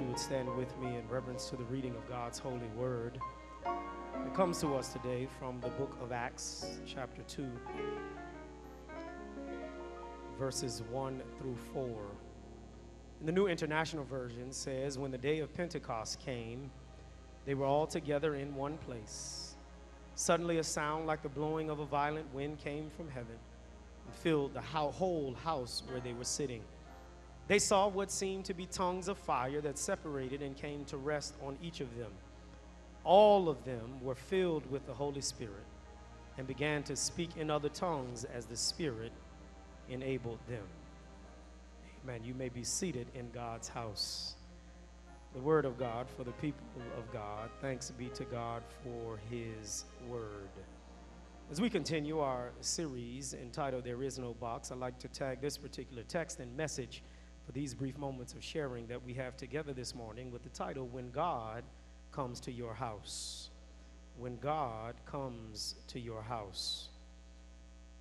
you would stand with me in reverence to the reading of God's holy word. It comes to us today from the book of Acts, chapter 2, verses 1 through 4. And the New International Version says, When the day of Pentecost came, they were all together in one place. Suddenly, a sound like the blowing of a violent wind came from heaven and filled the whole house where they were sitting. They saw what seemed to be tongues of fire that separated and came to rest on each of them. All of them were filled with the Holy Spirit and began to speak in other tongues as the Spirit enabled them. Amen. You may be seated in God's house. The Word of God for the people of God. Thanks be to God for His Word. As we continue our series entitled There Is No Box, I'd like to tag this particular text and message for these brief moments of sharing that we have together this morning with the title When God Comes to Your House. When God Comes to Your House.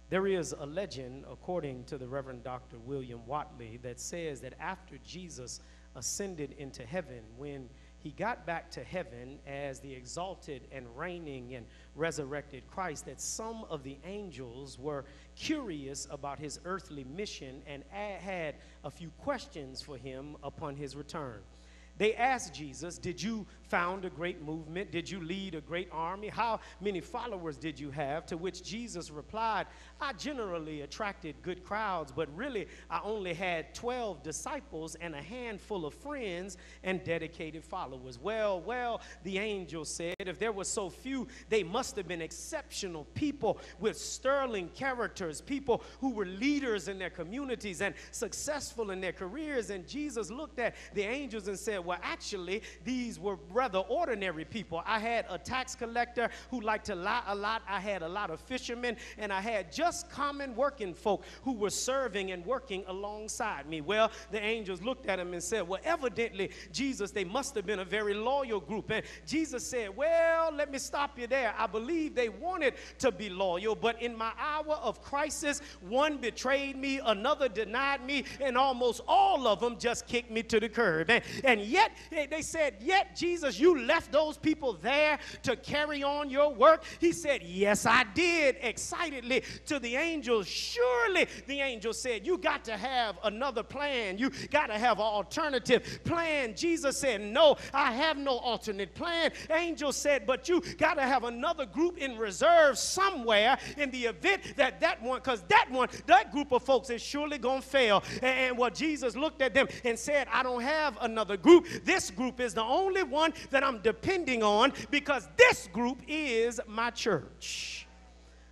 There is a legend, according to the Reverend Dr. William Watley, that says that after Jesus ascended into heaven, when he got back to heaven as the exalted and reigning and resurrected Christ, that some of the angels were curious about his earthly mission and had a few questions for him upon his return. They asked Jesus, Did you found a great movement? Did you lead a great army? How many followers did you have? To which Jesus replied, I generally attracted good crowds, but really I only had 12 disciples and a handful of friends and dedicated followers. Well, well, the angel said, if there were so few, they must have been exceptional people with sterling characters, people who were leaders in their communities and successful in their careers. And Jesus looked at the angels and said, Well, actually, these were rather ordinary people. I had a tax collector who liked to lie a lot, I had a lot of fishermen, and I had just common working folk who were serving and working alongside me. Well, the angels looked at him and said, Well, evidently, Jesus, they must have been a very loyal group. And Jesus said, Well, let me stop you there. I believe they wanted to be loyal, but in my hour of crisis, one betrayed me, another denied me, and almost all of them just kicked me to the curb. And, and yet, they said, Yet, Jesus, you left those people there to carry on your work. He said, Yes, I did, excitedly to the angels. Surely, the angel said, You got to have another plan. You got to have an alternative plan. Jesus said, No, I have no alternate plan. Angel said, But you got to have another group in reserve somewhere in the event that that one, because that one, that group of folks is surely going to fail. And what Jesus looked at them and said, I don't have another group. This group is the only one that I'm depending on because this group is my church.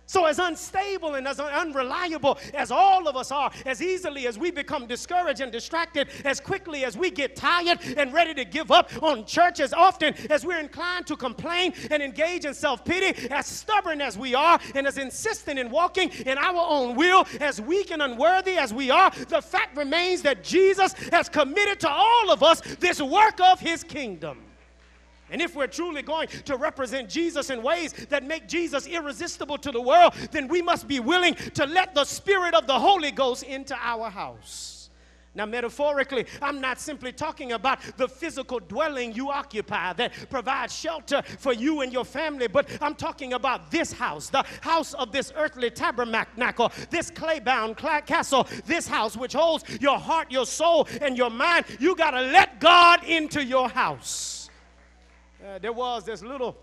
So, as unstable and as unreliable as all of us are, as easily as we become discouraged and distracted, as quickly as we get tired and ready to give up on church, as often as we're inclined to complain and engage in self pity, as stubborn as we are, and as insistent in walking in our own will, as weak and unworthy as we are, the fact remains that Jesus has committed to all of us this work of his kingdom. And if we're truly going to represent Jesus in ways that make Jesus irresistible to the world, then we must be willing to let the Spirit of the Holy Ghost into our house. Now, metaphorically, I'm not simply talking about the physical dwelling you occupy that provides shelter for you and your family, but I'm talking about this house, the house of this earthly tabernacle, this clay bound castle, this house which holds your heart, your soul, and your mind. You got to let God into your house. Uh, there was this little,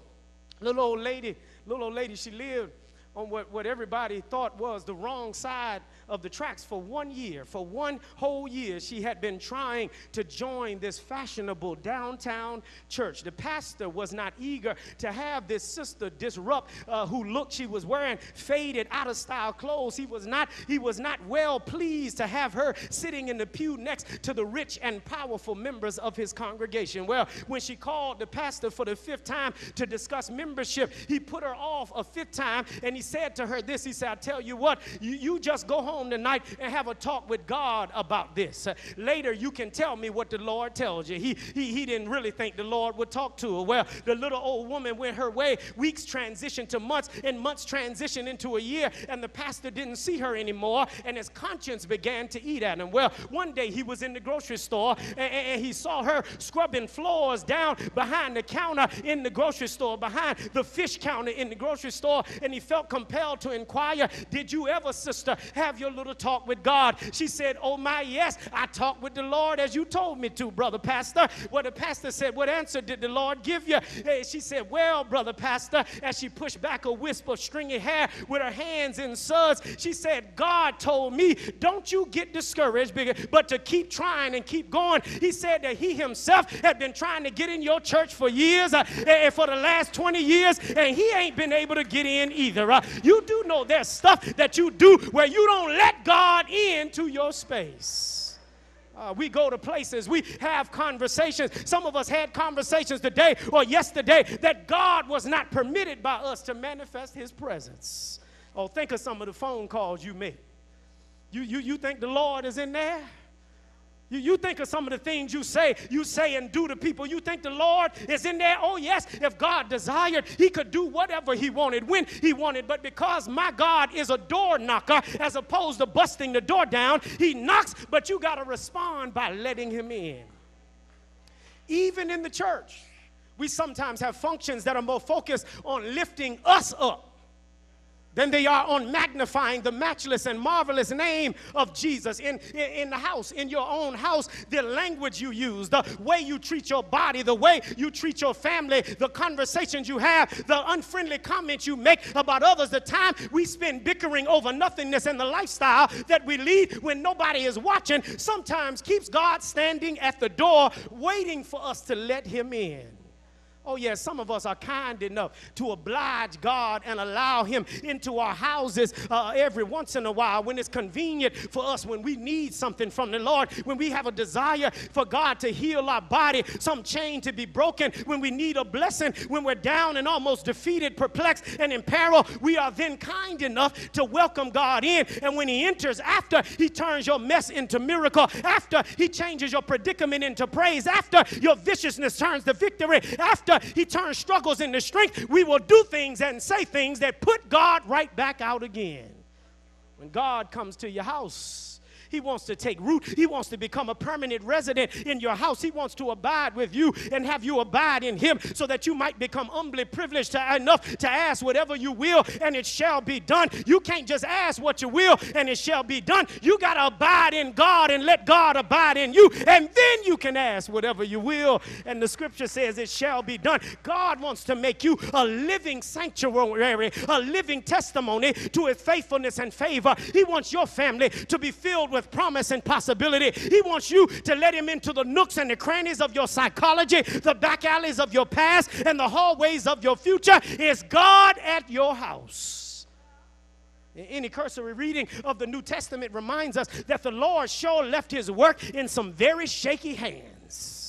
little old lady, little old lady, she lived on what, what everybody thought was the wrong side of the tracks for one year. For one whole year, she had been trying to join this fashionable downtown church. The pastor was not eager to have this sister disrupt uh, who looked she was wearing faded, out of style clothes. He was not he was not well pleased to have her sitting in the pew next to the rich and powerful members of his congregation. Well, when she called the pastor for the fifth time to discuss membership, he put her off a fifth time and he said to her this. He said, "I tell you what, you, you just go home." Home tonight and have a talk with God about this. Uh, later, you can tell me what the Lord tells you. He, he, he didn't really think the Lord would talk to her. Well, the little old woman went her way. Weeks transitioned to months, and months transitioned into a year, and the pastor didn't see her anymore, and his conscience began to eat at him. Well, one day he was in the grocery store, and, and he saw her scrubbing floors down behind the counter in the grocery store, behind the fish counter in the grocery store, and he felt compelled to inquire, Did you ever, sister, have your little talk with God? She said, Oh, my, yes, I talked with the Lord as you told me to, brother pastor. Well, the pastor said, What answer did the Lord give you? She said, Well, brother pastor, as she pushed back a wisp of stringy hair with her hands in suds, she said, God told me, Don't you get discouraged, but to keep trying and keep going. He said that he himself had been trying to get in your church for years, uh, and for the last 20 years, and he ain't been able to get in either. Uh, you do know there's stuff that you do where you don't let God into your space. Uh, we go to places, we have conversations. Some of us had conversations today or yesterday that God was not permitted by us to manifest His presence. Oh, think of some of the phone calls you make. You, you, you think the Lord is in there? You, you think of some of the things you say, you say and do to people. You think the Lord is in there? Oh, yes. If God desired, He could do whatever He wanted when He wanted. But because my God is a door knocker, as opposed to busting the door down, He knocks, but you got to respond by letting Him in. Even in the church, we sometimes have functions that are more focused on lifting us up than they are on magnifying the matchless and marvelous name of Jesus in, in, in, the house, in your own house, the language you use, the way you treat your body, the way you treat your family, the conversations you have, the unfriendly comments you make about others, the time we spend bickering over nothingness and the lifestyle that we lead when nobody is watching sometimes keeps God standing at the door waiting for us to let him in. Oh, yes, some of us are kind enough to oblige God and allow Him into our houses uh, every once in a while when it's convenient for us, when we need something from the Lord, when we have a desire for God to heal our body, some chain to be broken, when we need a blessing, when we're down and almost defeated, perplexed, and in peril. We are then kind enough to welcome God in. And when He enters, after He turns your mess into miracle, after He changes your predicament into praise, after your viciousness turns to victory, after he turns struggles into strength, we will do things and say things that put God right back out again. When God comes to your house, he wants to take root. He wants to become a permanent resident in your house. He wants to abide with you and have you abide in Him so that you might become humbly privileged to, enough to ask whatever you will and it shall be done. You can't just ask what you will and it shall be done. You got to abide in God and let God abide in you. And then you can ask whatever you will. And the scripture says it shall be done. God wants to make you a living sanctuary, a living testimony to His faithfulness and favor. He wants your family to be filled with with promise and possibility. He wants you to let Him into the nooks and the crannies of your psychology, the back alleys of your past, and the hallways of your future. Is God at your house? Any cursory reading of the New Testament reminds us that the Lord sure left his work in some very shaky hands.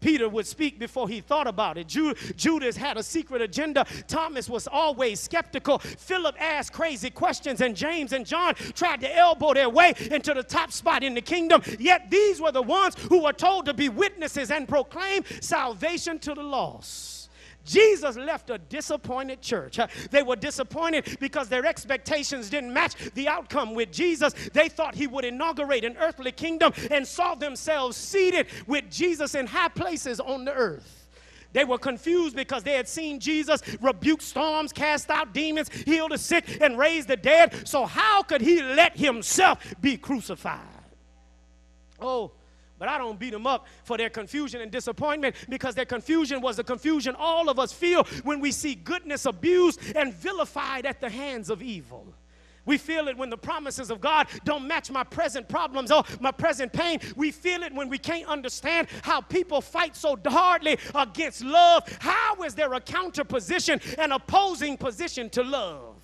Peter would speak before he thought about it. Judas had a secret agenda. Thomas was always skeptical. Philip asked crazy questions, and James and John tried to elbow their way into the top spot in the kingdom. Yet these were the ones who were told to be witnesses and proclaim salvation to the lost. Jesus left a disappointed church. They were disappointed because their expectations didn't match the outcome with Jesus. They thought he would inaugurate an earthly kingdom and saw themselves seated with Jesus in high places on the earth. They were confused because they had seen Jesus rebuke storms, cast out demons, heal the sick, and raise the dead. So, how could he let himself be crucified? Oh, but I don't beat them up for their confusion and disappointment because their confusion was the confusion all of us feel when we see goodness abused and vilified at the hands of evil. We feel it when the promises of God don't match my present problems or my present pain. We feel it when we can't understand how people fight so hardly against love. How is there a counter position, an opposing position to love?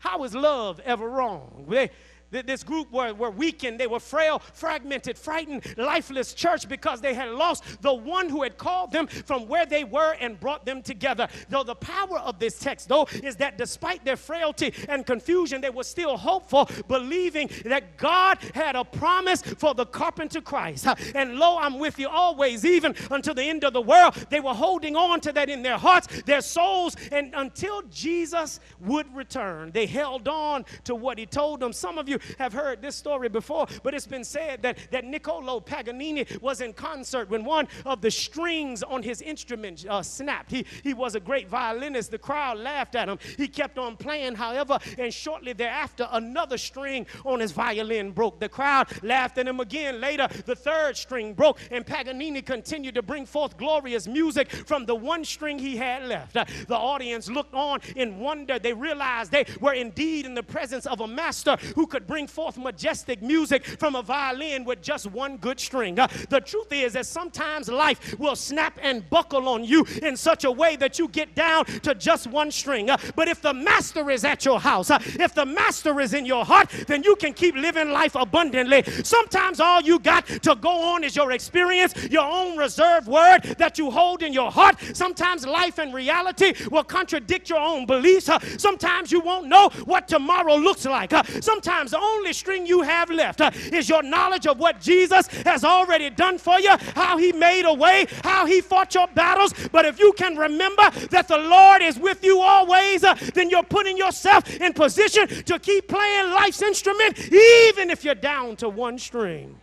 How is love ever wrong? They, Th- This group were, were weakened, they were frail, fragmented, frightened, lifeless church because they had lost the one who had called them from where they were and brought them together. Though the power of this text, though, is that despite their frailty and confusion, they were still hopeful, believing that God had a promise for the carpenter Christ. And lo, I'm with you always, even until the end of the world. They were holding on to that in their hearts, their souls, and until Jesus would return, they held on to what he told them. Some of you have heard this story before, but it's been said that, that Niccolo Paganini was in concert when one of the strings on his instrument uh, snapped. He, he was a great violinist. The crowd laughed at him. He kept on playing, however, and shortly thereafter, another string on his violin broke. The crowd laughed at him again. Later, the third string broke, and Paganini continued to bring forth glorious music from the one string he had left. Uh, The audience looked on in wonder. They realized they were indeed in the presence of a master who could bring forth majestic music from a violin with just one good string. Uh, the truth is that sometimes life will snap and buckle on you in such a way that you get down to just one string. Uh, but if the master is at your house, uh, if the master is in your heart, then you can keep living life abundantly. Sometimes all you got to go on is your experience, your own reserved word that you hold in your heart. Sometimes life and reality will contradict your own beliefs. Uh, Sometimes you won't know what tomorrow looks like. Uh, Sometimes the only string you have left uh, is your knowledge of what Jesus has already done for you, how he made a way, how he fought your battles. But if you can remember that the Lord is with you always, uh, then you're putting yourself in position to keep playing life's instrument, even if you're down to one string.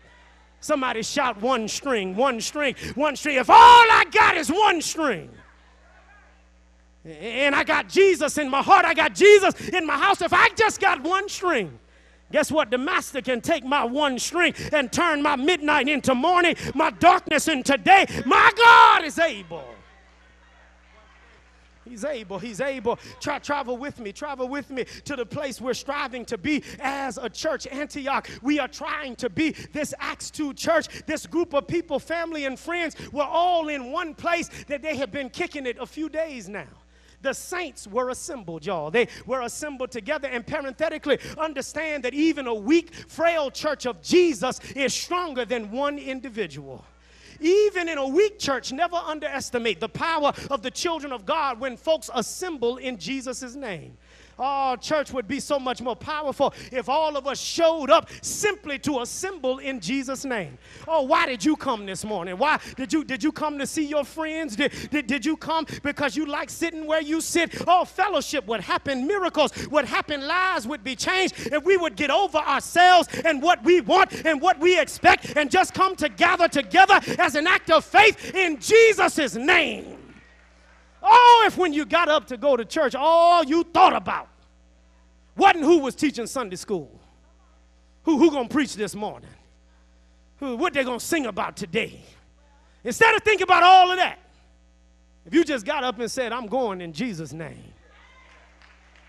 Somebody shout one string, one string, one string. If all I got is one string, and I got Jesus in my heart, I got Jesus in my house, if I just got one string, Guess what? The master can take my one string and turn my midnight into morning, my darkness into day. My God is able. He's able. He's able. Try travel with me. Travel with me to the place we're striving to be as a church. Antioch. We are trying to be this Acts 2 church. This group of people, family and friends, we're all in one place that they have been kicking it a few days now. The saints were assembled, y'all. They were assembled together. And parenthetically, understand that even a weak, frail church of Jesus is stronger than one individual. Even in a weak church, never underestimate the power of the children of God when folks assemble in Jesus' name. Oh, church would be so much more powerful if all of us showed up simply to assemble in Jesus' name. Oh, why did you come this morning? Why did you did you come to see your friends? Did, did, did you come because you like sitting where you sit? Oh, fellowship would happen, miracles would happen, lives would be changed if we would get over ourselves and what we want and what we expect and just come to gather together as an act of faith in Jesus' name. Oh, if when you got up to go to church, all you thought about wasn't who was teaching Sunday school, who who gonna preach this morning, who what they gonna sing about today. Instead of thinking about all of that, if you just got up and said, "I'm going in Jesus' name."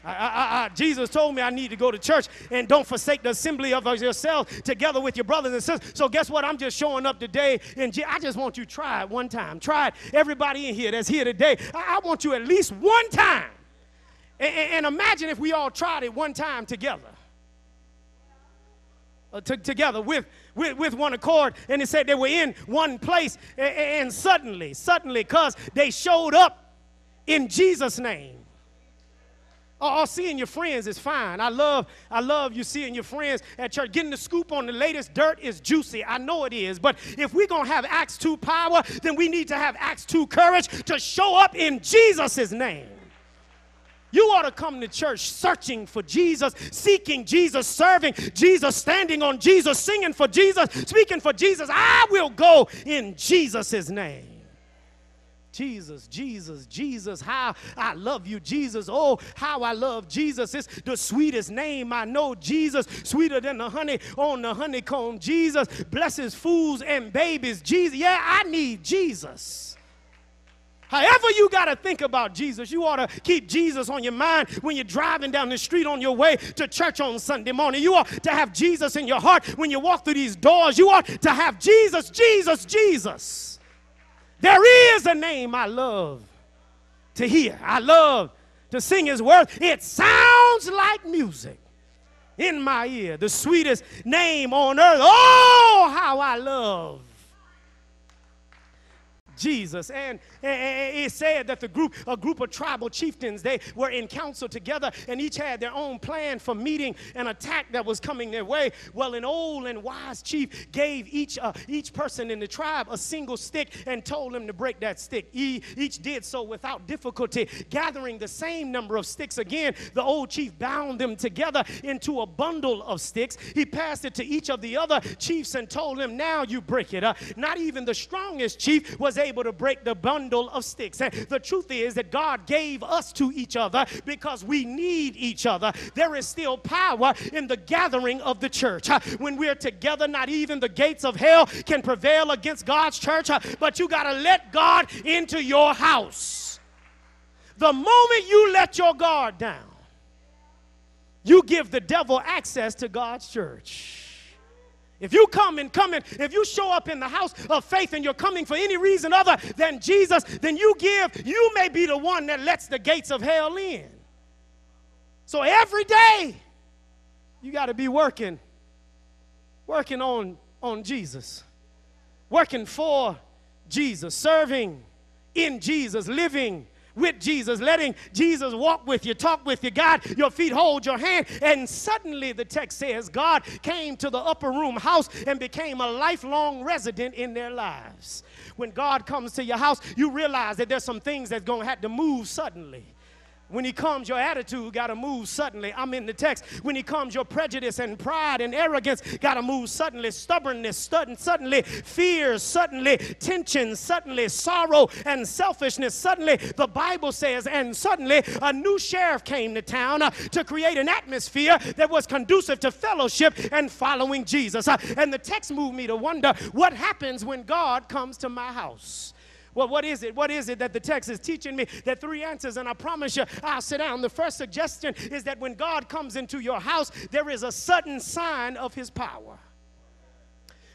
I, I, I, Jesus told me I need to go to church and don't forsake the assembly of yourselves together with your brothers and sisters. So guess what? I'm just showing up today, and I just want you to try it one time. Try it. Everybody in here that's here today, I, want you at least one time. And, and- and imagine if we all tried it one time together. Uh, to- together with, with, with one accord, and it said they were in one place, a- a- and suddenly, suddenly, because they showed up in Jesus' name. Oh, oh, seeing your friends is fine. I love, I love you seeing your friends at church. Getting the scoop on the latest dirt is juicy. I know it is. But if we're gonna have Acts 2 power, then we need to have Acts 2 courage to show up in Jesus' name. You ought to come to church searching for Jesus, seeking Jesus, serving Jesus, standing on Jesus, singing for Jesus, speaking for Jesus. I will go in Jesus' name. Jesus, Jesus, Jesus, how I love you, Jesus. Oh, how I love Jesus. It's the sweetest name I know, Jesus. Sweeter than the honey on the honeycomb, Jesus. Blesses fools and babies, Jesus. Yeah, I need Jesus. However, you got to think about Jesus. You ought to keep Jesus on your mind when you're driving down the street on your way to church on Sunday morning. You ought to have Jesus in your heart when you walk through these doors. You ought to have Jesus, Jesus, Jesus. There is a name I love to hear. I love to sing his word. It sounds like music. in my ear, the sweetest name on earth. Oh, how I love Jesus. And, and it said that the group, a group of tribal chieftains, they were in council together and each had their own plan for meeting an attack that was coming their way. Well, an old and wise chief gave each, uh, each person in the tribe a single stick and told them to break that stick. Each did so without difficulty, gathering the same number of sticks again. The old chief bound them together into a bundle of sticks. He passed it to each of the other chiefs and told them, Now you break it. Uh, not even the strongest chief was able to break the bundle of sticks. Eh, the truth is that God gave us to each other because we need each other. There is still power in the gathering of the church. Eh, when we're together, not even the gates of hell can prevail against God's church, eh, but you got to let God into your house. The moment you let your guard down, you give the devil access to God's church. If you come and come in, if you show up in the house of faith and you're coming for any reason other than Jesus, then you give, you may be the one that lets the gates of hell in. So every day, you got to be working, working on, on Jesus, working for Jesus, serving in Jesus, living with Jesus, letting Jesus walk with you, talk with you, God, your feet hold your hand. And suddenly the text says God came to the upper room house and became a lifelong resident in their lives. When God comes to your house, you realize that there's some things that's going to have to move suddenly. When he comes, your attitude got to move suddenly. I'm in the text. When he comes, your prejudice and pride and arrogance got to move suddenly. Stubbornness, sudden, suddenly. Fear, suddenly. Tension, suddenly. Sorrow and selfishness, suddenly. The Bible says, and suddenly a new sheriff came to town uh, to create an atmosphere that was conducive to fellowship and following Jesus. Uh, and the text moved me to wonder what happens when God comes to my house. Well, what is it? What is it that the text is teaching me? That three answers, and I promise you, I'll sit down. The first suggestion is that when God comes into your house, there is a sudden sign of his power.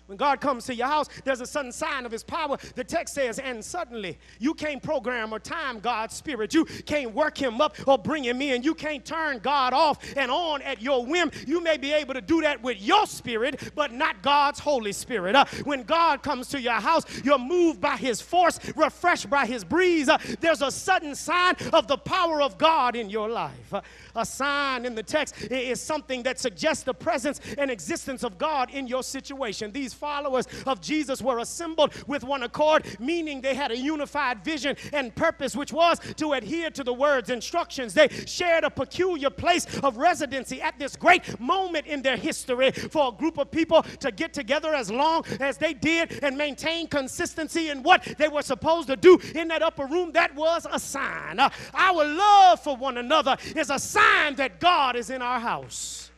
When God comes to your house, there's a sudden sign of his power. The text says, and suddenly you can't program or time God's spirit. You can't work him up or bring him in. You can't turn God off and on at your whim. You may be able to do that with your spirit, but not God's Holy Spirit. Uh, when God comes to your house, you're moved by his force, refreshed by his breeze. Uh, there's a sudden sign of the power of God in your life. Uh, a sign in the text is something that suggests the presence and existence of God in your situation. These followers of Jesus were assembled with one accord, meaning they had a unified vision and purpose, which was to adhere to the word's instructions. They shared a peculiar place of residency at this great moment in their history for a group of people to get together as long as they did and maintain consistency in what they were supposed to do in that upper room. That was a sign. Our love for one another is a sign that God is in our house.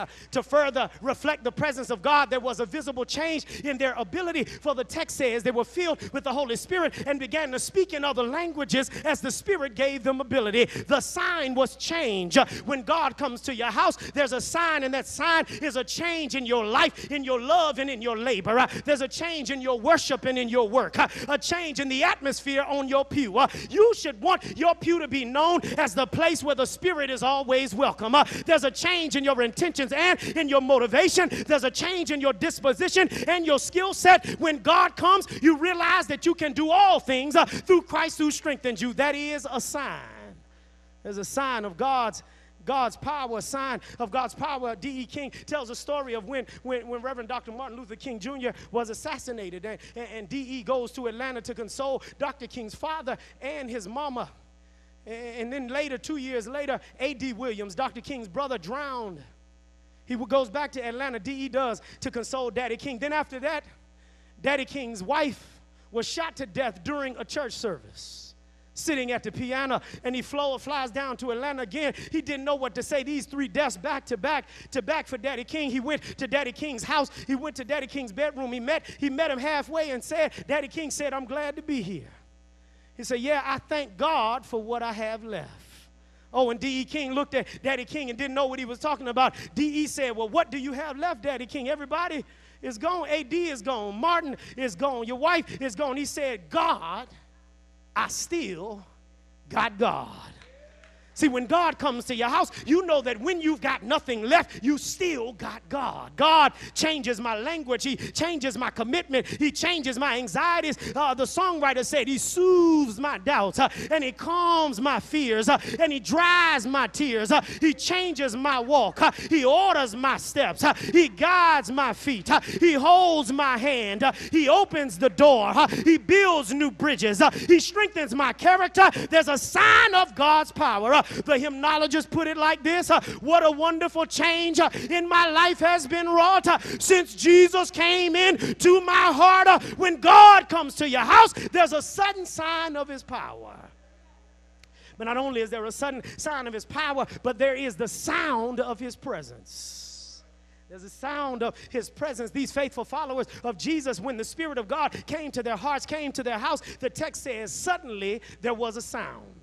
To further reflect the presence of God, there was a visible change in their ability. For the text says they were filled with the Holy Spirit and began to speak in other languages as the Spirit gave them ability. The sign was change. When God comes to your house, there's a sign, and that sign is a change in your life, in your love, and in your labor. There's a change in your worship and in your work, a change in the atmosphere on your pew. You should want your pew to be known as the place where the Spirit is always welcome. There's a change in your intention and in your motivation. There's a change in your disposition and your skill set. When God comes, you realize that you can do all things uh, through Christ who strengthens you. That is a sign. There's a sign of God's God's power, a sign of God's power. D.E. King tells a story of when, when, when Reverend Dr. Martin Luther King Jr. was assassinated. And, and D.E. goes to Atlanta to console Dr. King's father and his mama. And then later, two years later, A.D. Williams, Dr. King's brother, drowned. He goes back to Atlanta, D.E. does, to console Daddy King. Then after that, Daddy King's wife was shot to death during a church service sitting at the piano and he flow, flies down to Atlanta again. He didn't know what to say. These three deaths back to back to back for Daddy King. He went to Daddy King's house. He went to Daddy King's bedroom. He met, he met him halfway and said, Daddy King said, I'm glad to be here. He said, Yeah, I thank God for what I have left. Oh, and D.E. King looked at Daddy King and didn't know what he was talking about. D.E. said, Well, what do you have left, Daddy King? Everybody is gone. A.D. is gone. Martin is gone. Your wife is gone. He said, God, I still got God. See, when God comes to your house, you know that when you've got nothing left, you still got God. God changes my language. He changes my commitment. He changes my anxieties. Uh, the songwriter said, He soothes my doubts uh, and He calms my fears uh, and He dries my tears. Uh, he changes my walk. Uh, he orders my steps. Uh, he guides my feet. he holds my hand. he opens the door. he builds new bridges. he strengthens my character. There's a sign of God's power. The hymnologist put it like this uh, What a wonderful change uh, in my life has been wrought uh, since Jesus came in to my heart. When God comes to your house, there's a sudden sign of his power. But not only is there a sudden sign of his power, but there is the sound of his presence. There's a sound of his presence. These faithful followers of Jesus, when the Spirit of God came to their hearts, came to their house, the text says, suddenly there was a sound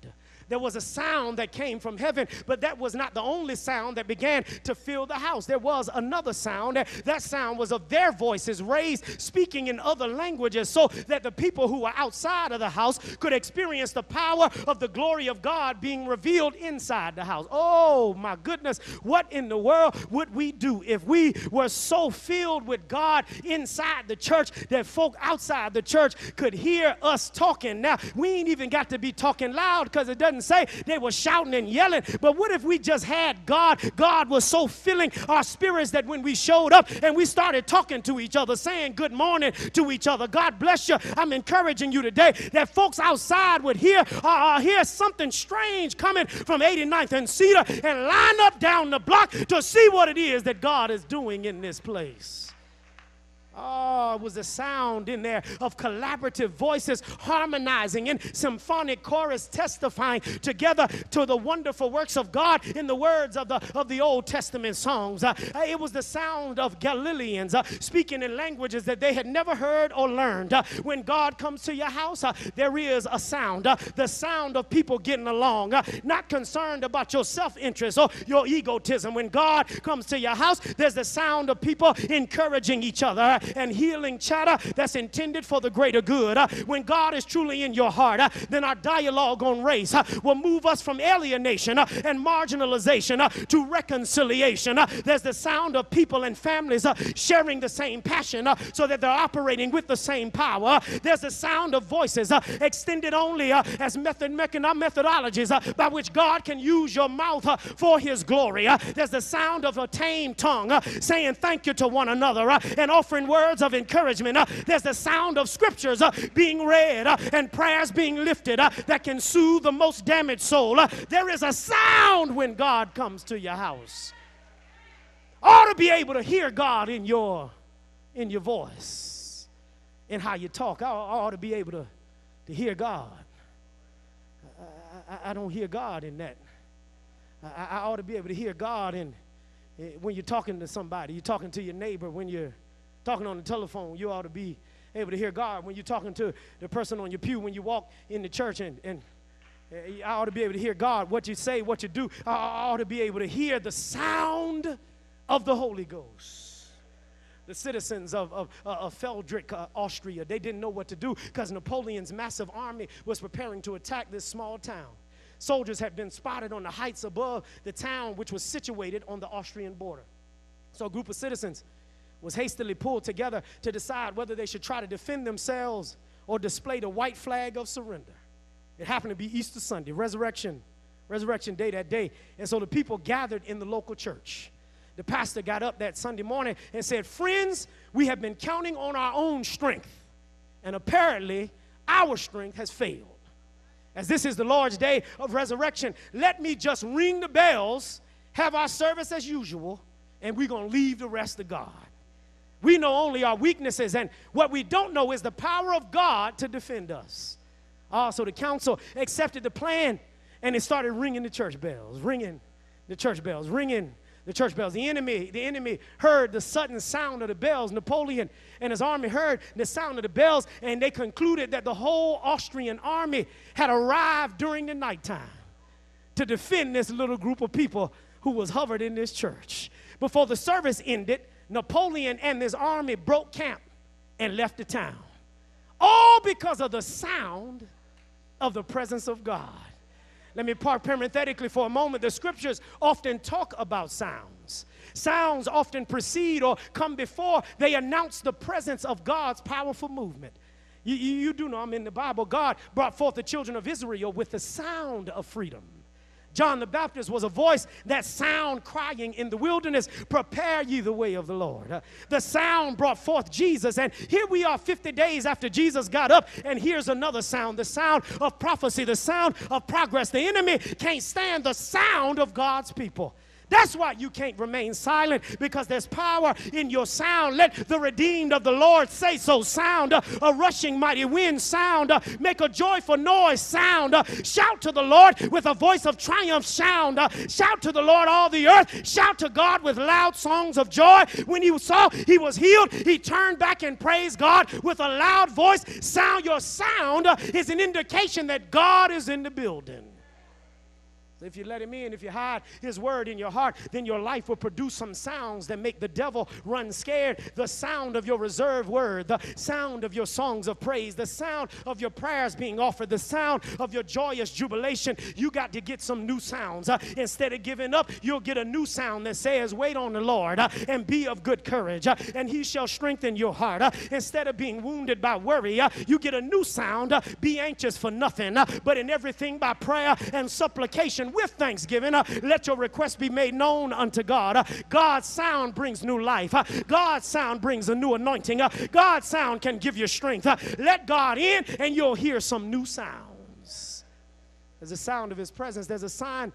there was a sound that came from heaven, but that was not the only sound that began to fill the house. There was another sound. That sound was of their voices raised, speaking in other languages, so that the people who were outside of the house could experience the power of the glory of God being revealed inside the house. Oh, my goodness. What in the world would we do if we were so filled with God inside the church that folk outside the church could hear us talking? Now, we ain't even got to be talking loud because it doesn't doesn't say they were shouting and yelling, but what if we just had God? God was so filling our spirits that when we showed up and we started talking to each other, saying good morning to each other, God bless you. I'm encouraging you today that folks outside would hear, uh, uh hear something strange coming from 89th and Cedar and line up down the block to see what it is that God is doing in this place. Oh, it was a sound in there of collaborative voices harmonizing in symphonic chorus testifying together to the wonderful works of God in the words of the, of the Old Testament songs. Uh, it was the sound of Galileans uh, speaking in languages that they had never heard or learned. Uh, when God comes to your house, uh, there is a sound, uh, the sound of people getting along, uh, not concerned about your self interest or your egotism. When God comes to your house, there's the sound of people encouraging each other and healing chatter that's intended for the greater good. Uh, when God is truly in your heart, uh, then our dialogue on race uh, will move us from alienation uh, and marginalization uh, to reconciliation. Uh, there's the sound of people and families sharing the same passion so that they're operating with the same power. There's the sound of voices extended only as method methodologies by which God can use your mouth for his glory. There's the sound of a tame tongue saying thank you to one another and offering words of encouragement. Uh, there's the sound of scriptures uh, being read uh, and prayers being lifted that can soothe the most damaged soul. There is a sound when God comes to your house. Ought to be able to hear God in your in your voice, in how you talk. I, ought to be able to, to hear God. I, I, I don't hear God in that. I, I, ought to be able to hear God in, in when you're talking to somebody, you're talking to your neighbor, when you're talking on the telephone, you ought to be able to hear God. When you're talking to the person on your pew, when you walk in the church, and, and I ought to be able to hear God, what you say, what you do. I ought to be able to hear the sound of the Holy Ghost. The citizens of, of, uh, of Feldkirch, uh, Austria, they didn't know what to do because Napoleon's massive army was preparing to attack this small town. Soldiers had been spotted on the heights above the town, which was situated on the Austrian border. So a group of citizens was hastily pulled together to decide whether they should try to defend themselves or display the white flag of surrender. It happened to be Easter Sunday, resurrection, resurrection day that day. And so the people gathered in the local church. The pastor got up that Sunday morning and said, Friends, we have been counting on our own strength. And apparently, our strength has failed. As this is the Lord's day of resurrection, let me just ring the bells, have our service as usual, and we're going to leave the rest to God. We know only our weaknesses, and what we don't know is the power of God to defend us. Ah, so the council accepted the plan, and it started ringing the church bells, ringing the church bells, ringing the church bells. The enemy, the enemy heard the sudden sound of the bells. Napoleon and his army heard the sound of the bells, and they concluded that the whole Austrian army had arrived during the nighttime to defend this little group of people who was hovered in this church. Before the service ended, Napoleon and his army broke camp and left the town. All because of the sound of the presence of God. Let me park parenthetically for a moment. The scriptures often talk about sounds. Sounds often precede or come before they announce the presence of God's powerful movement. You, you, you do know I'm in the Bible. God brought forth the children of Israel with the sound of freedom. John the Baptist was a voice that sound crying in the wilderness, prepare ye the way of the Lord. Uh, the sound brought forth Jesus, and here we are 50 days after Jesus got up, and here's another sound the sound of prophecy, the sound of progress. The enemy can't stand the sound of God's people. That's why you can't remain silent because there's power in your sound. Let the redeemed of the Lord say so. Sound a rushing mighty wind. Sound make a joyful noise. Sound shout to the Lord with a voice of triumph. Sound shout to the Lord all the earth. Shout to God with loud songs of joy. When you saw he was healed, he turned back and praised God with a loud voice. Sound your sound is an indication that God is in the building. If you let him in, if you hide his word in your heart, then your life will produce some sounds that make the devil run scared. The sound of your reserved word, the sound of your songs of praise, the sound of your prayers being offered, the sound of your joyous jubilation. You got to get some new sounds. Uh, instead of giving up, you'll get a new sound that says, Wait on the Lord uh, and be of good courage, uh, and he shall strengthen your heart. Uh, instead of being wounded by worry, uh, you get a new sound. Uh, be anxious for nothing, but in everything by prayer and supplication with thanksgiving. Uh, let your request be made known unto God. Uh, God's sound brings new life. Uh, God's sound brings a new anointing. God's sound can give you strength. Let God in, and you'll hear some new sounds. There's a sound of His presence. There's a sign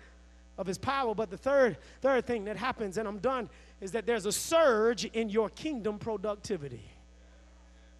of His power. But the third, third thing that happens, and I'm done, is that there's a surge in your kingdom productivity.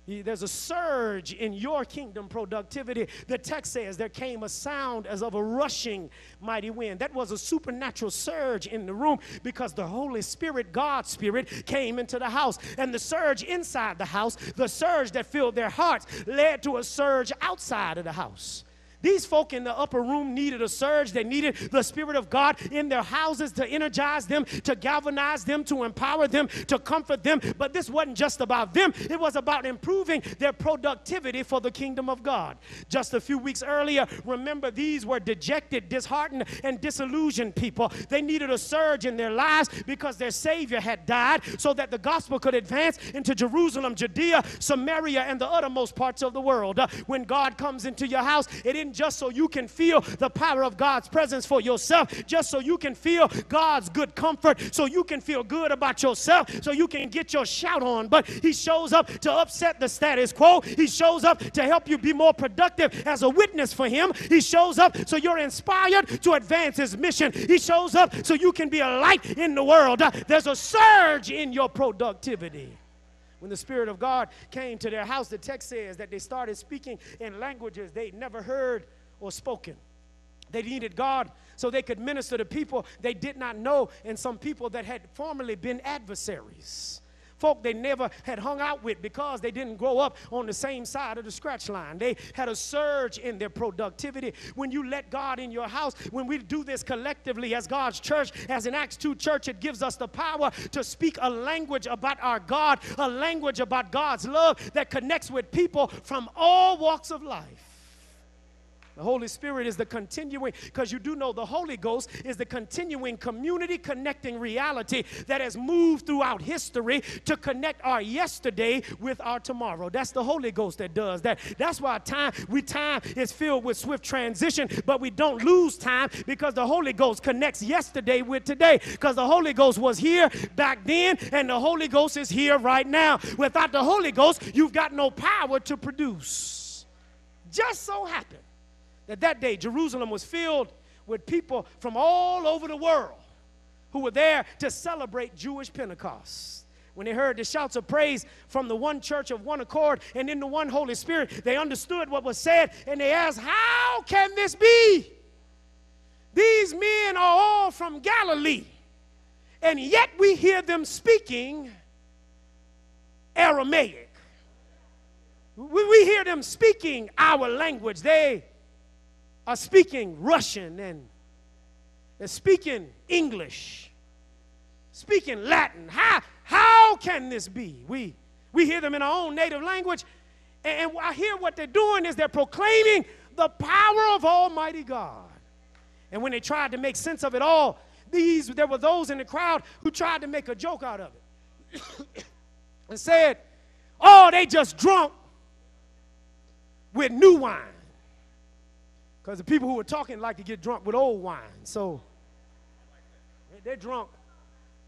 There's a surge in your kingdom productivity. The text says there came a sound as of a rushing mighty wind. That was a supernatural surge in the room because the Holy Spirit, God's Spirit, came into the house. And the surge inside the house, the surge that filled their hearts, led to a surge outside of the house. These folk in the upper room needed a surge. They needed the Spirit of God in their houses to energize them, to galvanize them, to empower them, to comfort them. But this wasn't just about them, it was about improving their productivity for the kingdom of God. Just a few weeks earlier, remember, these were dejected, disheartened, and disillusioned people. They needed a surge in their lives because their Savior had died so that the gospel could advance into Jerusalem, Judea, Samaria, and the uttermost parts of the world. Uh, when God comes into your house, it just so you can feel the power of God's presence for yourself, just so you can feel God's good comfort, so you can feel good about yourself, so you can get your shout on. But He shows up to upset the status quo. He shows up to help you be more productive as a witness for Him. He shows up so you're inspired to advance His mission. He shows up so you can be a light in the world. There's a surge in your productivity. When the Spirit of God came to their house, the text says that they started speaking in languages they'd never heard or spoken. They needed God so they could minister to people they did not know and some people that had formerly been adversaries folk they never had hung out with because they didn't grow up on the same side of the scratch line. They had a surge in their productivity. When you let God in your house, when we do this collectively as God's church, as an Acts 2 church, it gives us the power to speak a language about our God, a language about God's love that connects with people from all walks of life. The Holy Spirit is the continuing, because you do know the Holy Ghost is the continuing community connecting reality that has moved throughout history to connect our yesterday with our tomorrow. That's the Holy Ghost that does that. That's why time we time is filled with swift transition, but we don't lose time because the Holy Ghost connects yesterday with today. Because the Holy Ghost was here back then, and the Holy Ghost is here right now. Without the Holy Ghost, you've got no power to produce. Just so happened that that day Jerusalem was filled with people from all over the world who were there to celebrate Jewish Pentecost. When they heard the shouts of praise from the one church of one accord and in the one Holy Spirit, they understood what was said and they asked, How can this be? These men are all from Galilee, and yet we hear them speaking Aramaic. We, hear them speaking our language. They are speaking Russian and they're speaking English, speaking Latin. How, how can this be? We, we hear them in our own native language, and I hear what they're doing is they're proclaiming the power of Almighty God. And when they tried to make sense of it all, these there were those in the crowd who tried to make a joke out of it and said, "Oh, they just drunk with new wine." Because the people who were talking like to get drunk with old wine. So they're drunk.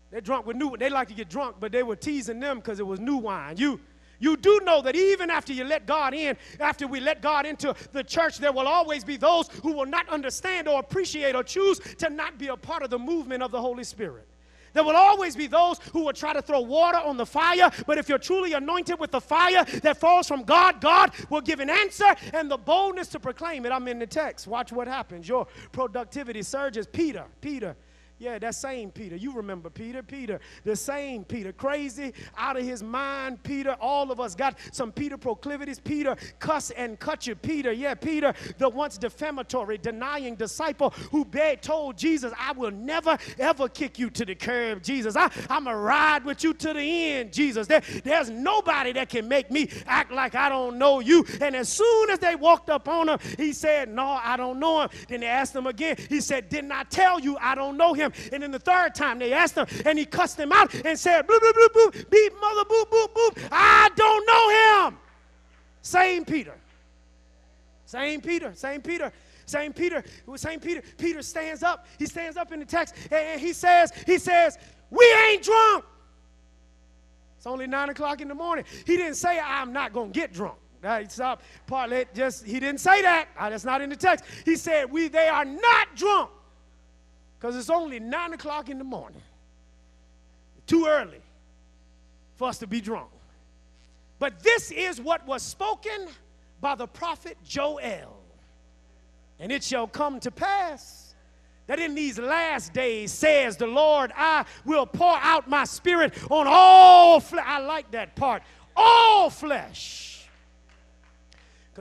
They're drunk with new. Wine. They like to get drunk, but they were teasing them because it was new wine. You you do know that even after you let God in, after we let God into the church, there will always be those who will not understand or appreciate or choose to not be a part of the movement of the Holy Spirit. There will always be those who will try to throw water on the fire, but if you're truly anointed with the fire that falls from God, God will give an answer and the boldness to proclaim it. I'm in the text. Watch what happens. Your productivity surges. Peter, Peter, yeah, that same Peter. You remember Peter, Peter, the same Peter. Crazy, out of his mind, Peter. All of us got some Peter proclivities. Peter, cuss and cut you. Peter, yeah, Peter, the once defamatory, denying disciple who begged, told Jesus, I will never, ever kick you to the curb, Jesus. I, I'm going to ride with you to the end, Jesus. There, there's nobody that can make me act like I don't know you. And as soon as they walked up on him, he said, No, I don't know him. Then they asked him again. He said, Didn't I tell you I don't know him? And then the third time they asked him, and he cussed them out and said, Boop, boop, boop, boop, beep, mother, boop, boop, boop. I don't know him. Same Peter. Same Peter. Same Peter. Same Peter. Same Peter. Peter stands up. He stands up in the text and he says, he says, we ain't drunk. It's only nine o'clock in the morning. He didn't say, I'm not going to get drunk. Right, stop. Partly, just he didn't say that. That's not in the text. He said, "We they are not drunk." Because it's only 9 o'clock in the morning. Too early for us to be drunk. But this is what was spoken by the prophet Joel. And it shall come to pass that in these last days, says the Lord, I will pour out my spirit on all flesh. I like that part. All flesh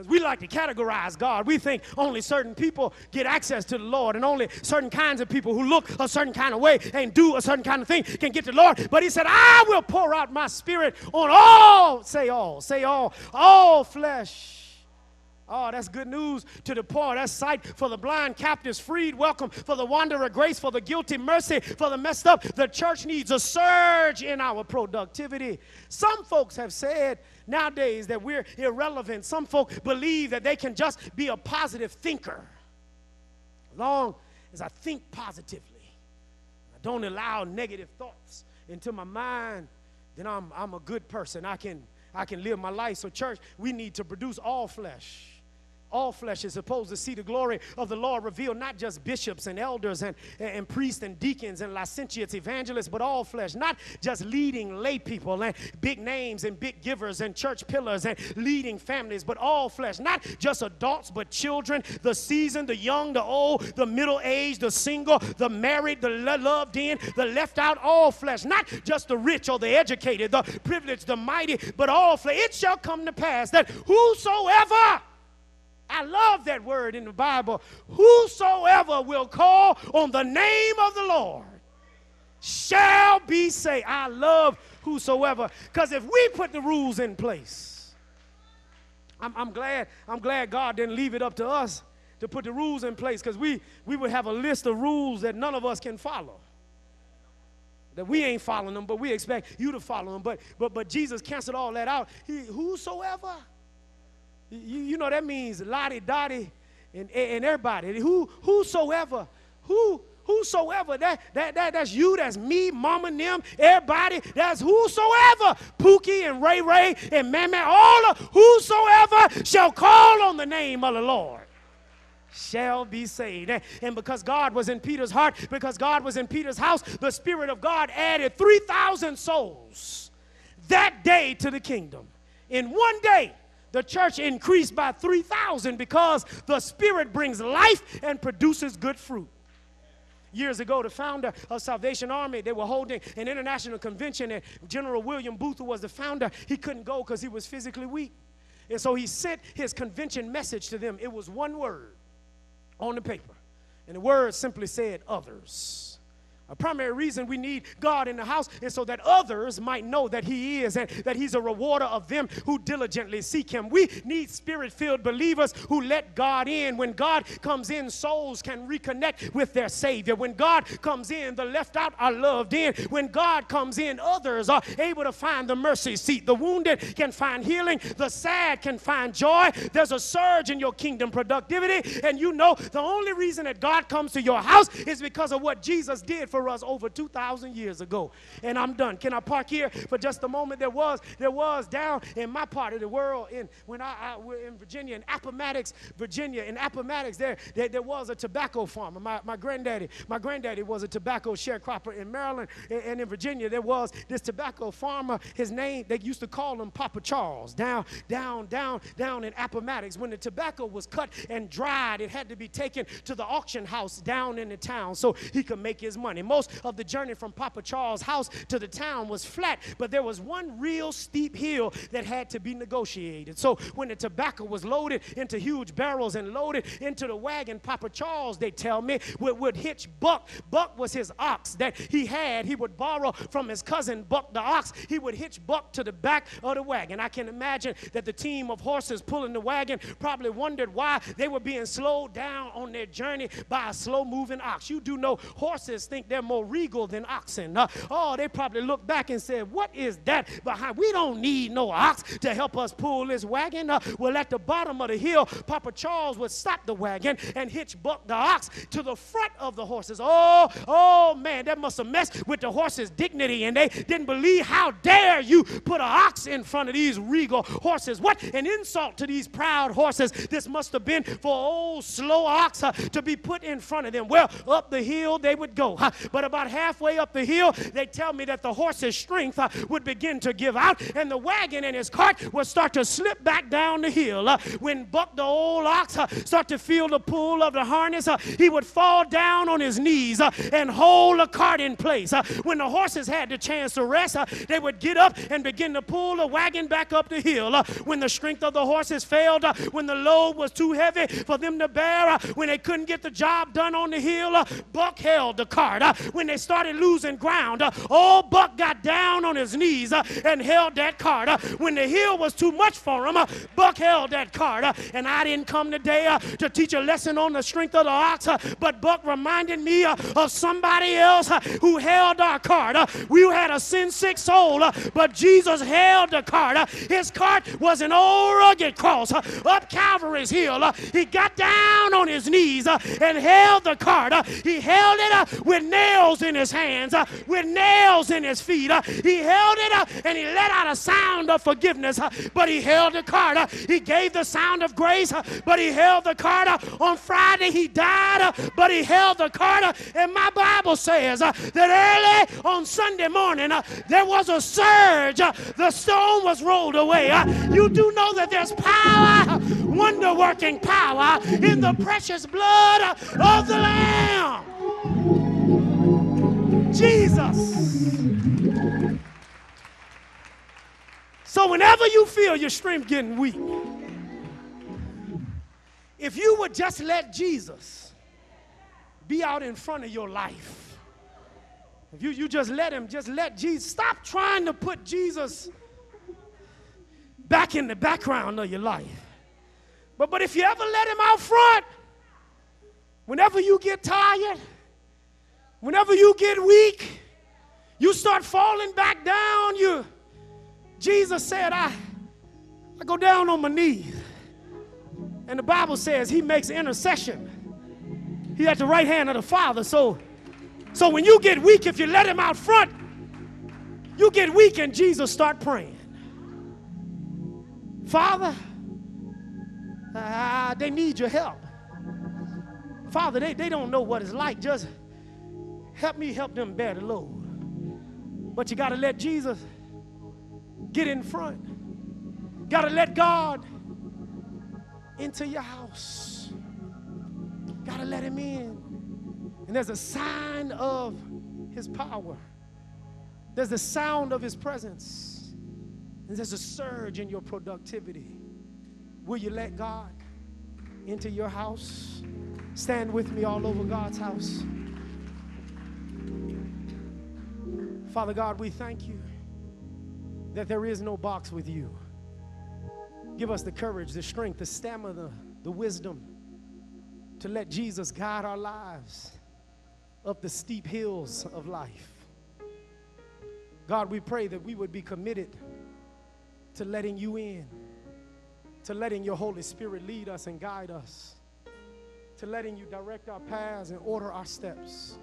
because we like to categorize God. We think only certain people get access to the Lord, and only certain kinds of people who look a certain kind of way and do a certain kind of thing can get to the Lord. But He said, I will pour out my spirit on all, say all, say all, all flesh. Oh, that's good news to the poor. That's sight for the blind, captives freed. Welcome for the wanderer, grace for the guilty, mercy for the messed up. The church needs a surge in our productivity. Some folks have said nowadays that we're irrelevant. Some folk believe that they can just be a positive thinker. As long as I think positively, I don't allow negative thoughts into my mind, then I'm, I'm a good person. I can, I can live my life. So, church, we need to produce all flesh all flesh is supposed to see the glory of the Lord revealed, not just bishops and elders and, and, priests and deacons and licentiates, evangelists, but all flesh, not just leading lay people and big names and big givers and church pillars and leading families, but all flesh, not just adults, but children, the seasoned, the young, the old, the middle aged, the single, the married, the loved in, the left out, all flesh, not just the rich or the educated, the privileged, the mighty, but all flesh. It shall come to pass that whosoever I love that word in the Bible. Whosoever will call on the name of the Lord shall be saved. I love whosoever because if we put the rules in place, I'm, I'm, glad I'm glad God didn't leave it up to us to put the rules in place because we, we would have a list of rules that none of us can follow that we ain't following them, but we expect you to follow them. But but but Jesus canceled all that out. He whosoever you, you know that means Lottie, Dottie, and, and everybody. Who, whosoever, who, whosoever, that, that, that, that's you, that's me, mama, them, everybody, that's whosoever, Pookie and Ray Ray and Mama, all of whosoever shall call on the name of the Lord shall be saved. And because God was in Peter's heart, because God was in Peter's house, the Spirit of God added 3,000 souls that day to the kingdom. In one day, the church increased by 3,000 because the Spirit brings life and produces good fruit. Years ago, the founder of Salvation Army, they were holding an international convention, and General William Booth, who was the founder, he couldn't go because he was physically weak. And so he sent his convention message to them. It was one word on the paper. And the word simply said, others. A primary reason we need God in the house is so that others might know that He is and that He's a rewarder of them who diligently seek Him. We need spirit filled believers who let God in. When God comes in, souls can reconnect with their Savior. When God comes in, the left out are loved in. When God comes in, others are able to find the mercy seat. The wounded can find healing, the sad can find joy. There's a surge in your kingdom productivity, and you know the only reason that God comes to your house is because of what Jesus did for for us over 2,000 years ago. And I'm done. Can I park here for just a moment? There was, there was down in my part of the world, in when I, I were in Virginia, in Appomattox, Virginia, in Appomattox, there, there, there was a tobacco farmer. My, my granddaddy, my granddaddy was a tobacco sharecropper in Maryland and, and in Virginia. There was this tobacco farmer. His name, they used to call him Papa Charles. Down, down, down, down in Appomattox, when the tobacco was cut and dried, it had to be taken to the auction house down in the town so he could make his money most of the journey from Papa Charles' house to the town was flat, but there was one real steep hill that had to be negotiated. So when the tobacco was loaded into huge barrels and loaded into the wagon, Papa Charles, they tell me, would, would hitch Buck. Buck was his ox that he had. He would borrow from his cousin Buck the ox. He would hitch Buck to the back of the wagon. I can imagine that the team of horses pulling the wagon probably wondered why they were being slowed down on their journey by a slow moving ox. You do know horses think they're more regal than oxen. Uh, oh, they probably looked back and said, What is that behind? We don't need no ox to help us pull this wagon. Uh, well, at the bottom of the hill, Papa Charles would stop the wagon and hitch Buck the ox to the front of the horses. Oh, oh man, that must have messed with the horses' dignity, and they didn't believe how dare you put an ox in front of these regal horses. What an insult to these proud horses this must have been for old slow ox uh, to be put in front of them. Well, up the hill they would go. Uh, but about halfway up the hill, they tell me that the horse's strength uh, would begin to give out, and the wagon and his cart would start to slip back down the hill. Uh, when Buck, the old ox, uh, start to feel the pull of the harness, uh, he would fall down on his knees uh, and hold the cart in place. Uh, when the horses had the chance to rest, they would get up and begin to pull the wagon back up the hill. when the strength of the horses failed, when the load was too heavy for them to bear, when they couldn't get the job done on the hill, Buck held the cart Uh, when they started losing ground, uh, old Buck got down on his knees uh, and held that cart. Uh, when the hill was too much for him, uh, Buck held that cart. Uh, and I didn't come today to teach a lesson on the strength of the ox, but Buck reminded me of somebody else who held our cart. we had a sin sick soul, but Jesus held the cart. his cart was an old rugged cross up Calvary's hill. he got down on his knees and held the cart. he held it with nails in his hands, uh, with nails in his feet. Uh, he held it up and he let out a sound of forgiveness, uh, but he held the card. Uh, he gave the sound of grace, uh, but he held the card. Uh, on Friday, he died, but he held the card. and my Bible says that early on Sunday morning, there was a surge. the stone was rolled away. you do know that there's power, wonder working power in the precious blood of the Lamb. Jesus. So, whenever you feel your strength getting weak, if you would just let Jesus be out in front of your life, if you, you just let him, just let Jesus, stop trying to put Jesus back in the background of your life. But, but if you ever let him out front, whenever you get tired, Whenever you get weak, you start falling back down. You, Jesus said, I, I go down on my knees. And the Bible says he makes intercession. He at the right hand of the Father. So, so when you get weak, if you let him out front, you get weak and Jesus start praying. Father, uh, they need your help. Father, they, they don't know what it's like. Just Help me help them bear the load. But you got to let Jesus get in front. Got to let God into your house. Got to let him in. And there's a sign of his power. There's the sound of his presence. And there's a surge in your productivity. Will you let God into your house? Stand with me all over God's house. Father God, we thank you that there is no box with you. Give us the courage, the strength, the stamina, the wisdom to let Jesus guide our lives up the steep hills of life. God, we pray that we would be committed to letting you in, to letting your Holy Spirit lead us and guide us, to letting you direct our paths and order our steps.